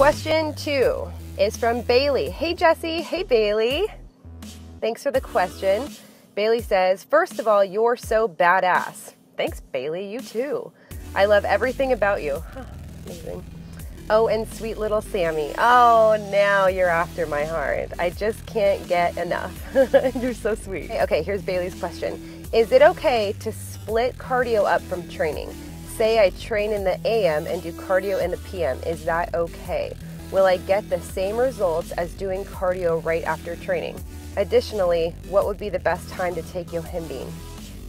Question two is from Bailey. Hey, Jesse. Hey, Bailey. Thanks for the question. Bailey says, First of all, you're so badass. Thanks, Bailey. You too. I love everything about you. amazing. Oh, and sweet little Sammy. Oh, now you're after my heart. I just can't get enough. you're so sweet. Okay, here's Bailey's question Is it okay to split cardio up from training? Say I train in the AM and do cardio in the PM. Is that okay? Will I get the same results as doing cardio right after training? Additionally, what would be the best time to take Yohimbine?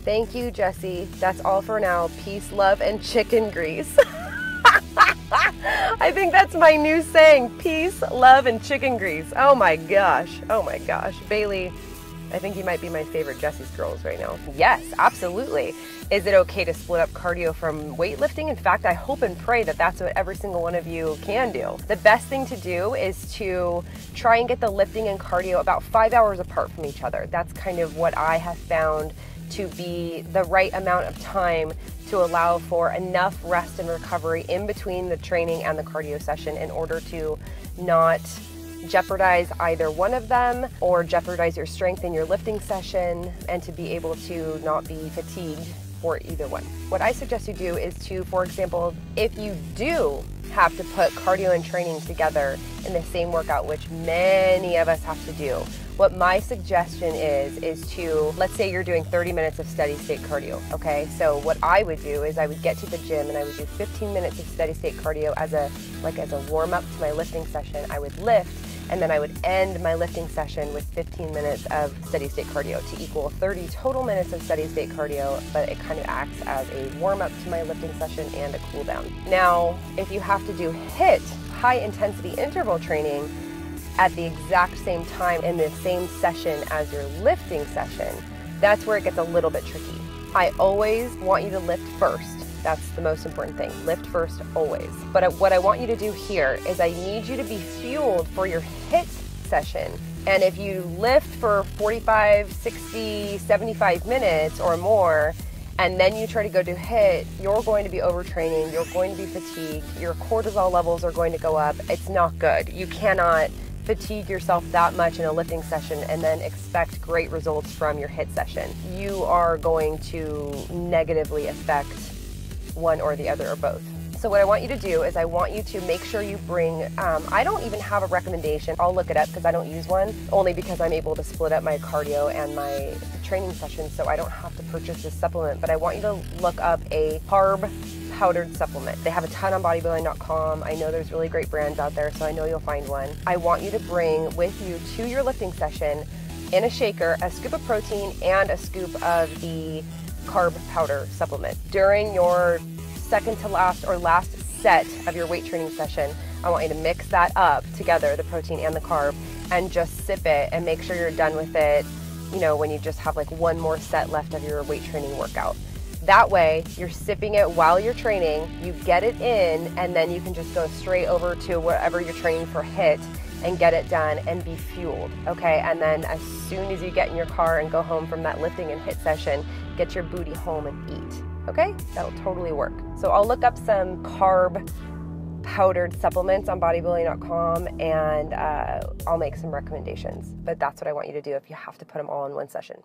Thank you, Jesse. That's all for now. Peace, love, and chicken grease. I think that's my new saying peace, love, and chicken grease. Oh my gosh. Oh my gosh. Bailey, I think you might be my favorite Jesse's girls right now. Yes, absolutely. Is it okay to split up cardio from weightlifting? In fact, I hope and pray that that's what every single one of you can do. The best thing to do is to try and get the lifting and cardio about five hours apart from each other. That's kind of what I have found to be the right amount of time to allow for enough rest and recovery in between the training and the cardio session in order to not jeopardize either one of them or jeopardize your strength in your lifting session and to be able to not be fatigued for either one. What I suggest you do is to, for example, if you do have to put cardio and training together in the same workout, which many of us have to do, what my suggestion is, is to, let's say you're doing 30 minutes of steady state cardio, okay? So what I would do is I would get to the gym and I would do 15 minutes of steady state cardio as a, like as a warm up to my lifting session. I would lift and then I would end my lifting session with 15 minutes of steady state cardio to equal 30 total minutes of steady state cardio, but it kind of acts as a warm up to my lifting session and a cool down. Now, if you have to do HIIT, high intensity interval training, at the exact same time in the same session as your lifting session, that's where it gets a little bit tricky. I always want you to lift first that's the most important thing. Lift first always. But what I want you to do here is I need you to be fueled for your HIIT session. And if you lift for 45, 60, 75 minutes or more, and then you try to go do HIIT, you're going to be overtraining, you're going to be fatigued, your cortisol levels are going to go up. It's not good. You cannot fatigue yourself that much in a lifting session and then expect great results from your HIIT session. You are going to negatively affect one or the other or both. So what I want you to do is I want you to make sure you bring, um, I don't even have a recommendation. I'll look it up because I don't use one, only because I'm able to split up my cardio and my training sessions so I don't have to purchase this supplement. But I want you to look up a carb powdered supplement. They have a ton on bodybuilding.com. I know there's really great brands out there, so I know you'll find one. I want you to bring with you to your lifting session in a shaker a scoop of protein and a scoop of the carb powder supplement. During your second to last or last set of your weight training session, I want you to mix that up together, the protein and the carb, and just sip it and make sure you're done with it, you know, when you just have like one more set left of your weight training workout. That way, you're sipping it while you're training, you get it in, and then you can just go straight over to whatever you're training for HIIT and get it done and be fueled, okay? And then as soon as you get in your car and go home from that lifting and HIIT session, get your booty home and eat, okay? That'll totally work. So I'll look up some carb powdered supplements on bodybuilding.com and uh, I'll make some recommendations. But that's what I want you to do if you have to put them all in one session.